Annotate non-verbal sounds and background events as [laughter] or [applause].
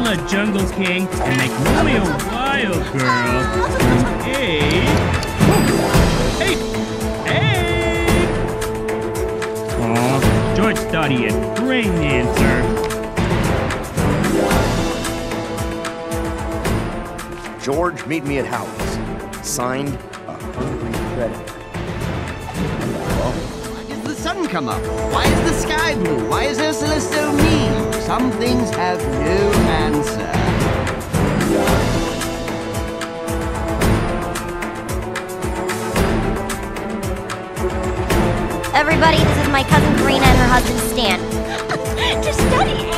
Ursula Jungle King and Magnolia Wild Girl. Hey! Hey! Hey! Aw, George thought he had great answer. George, meet me at Howie's. Signed, a hungry predator. Why does the sun come up? Why is the sky blue? Why is Ursula so mean? Some things have no Everybody, this is my cousin Karina and her husband Stan. [laughs] to study